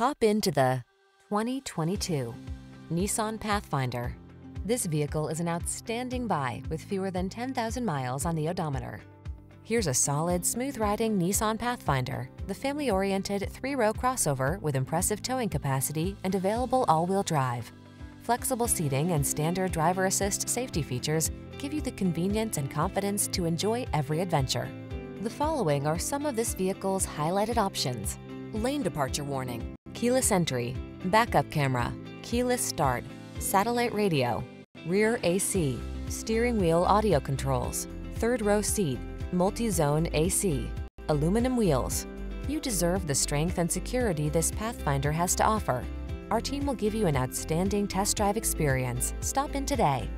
Hop into the 2022 Nissan Pathfinder. This vehicle is an outstanding buy with fewer than 10,000 miles on the odometer. Here's a solid, smooth-riding Nissan Pathfinder, the family-oriented three-row crossover with impressive towing capacity and available all-wheel drive. Flexible seating and standard driver assist safety features give you the convenience and confidence to enjoy every adventure. The following are some of this vehicle's highlighted options. Lane departure warning, keyless entry, backup camera, keyless start, satellite radio, rear AC, steering wheel audio controls, third row seat, multi-zone AC, aluminum wheels. You deserve the strength and security this Pathfinder has to offer. Our team will give you an outstanding test drive experience. Stop in today.